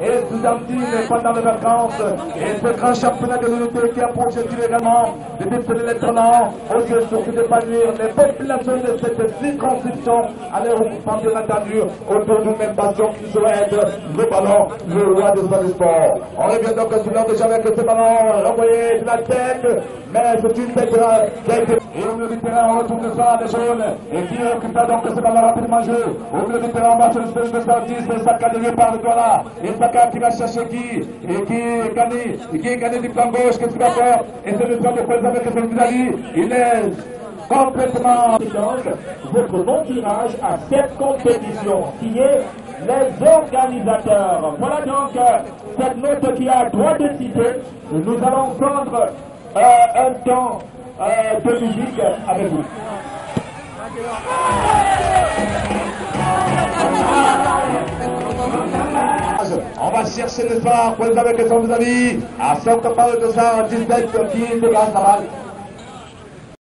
et Soudantine pendant les vacances et ce grand championnat de l'unité qui a pour objectif également de déceler les talents au lieu surtout les populations de cette circonscription à l'air bien entendu autour d'une même passion qui souhaite le ballon, le roi des sports. On revient donc sur déjà avec ce ballon envoyé de la tête, mais c'est une tête qui a été... Et au milieu du terrain, on retourne ça, les jaunes, et qui récupère donc ce ballon rapidement joué. Au milieu du terrain, on va sur le stage de Sardis, c'est Saka de par le là. Et qui est gagné du plan gauche, qu'est-ce qu'il faire Et c'est le temps de présenter avec Il est complètement... Votre bon tirage à cette compétition qui est les organisateurs. Voilà donc cette note qui a droit de citer. Nous allons prendre euh, un temps euh, de musique avec vous. On va chercher le soir, vous avez que son amis, à 100 de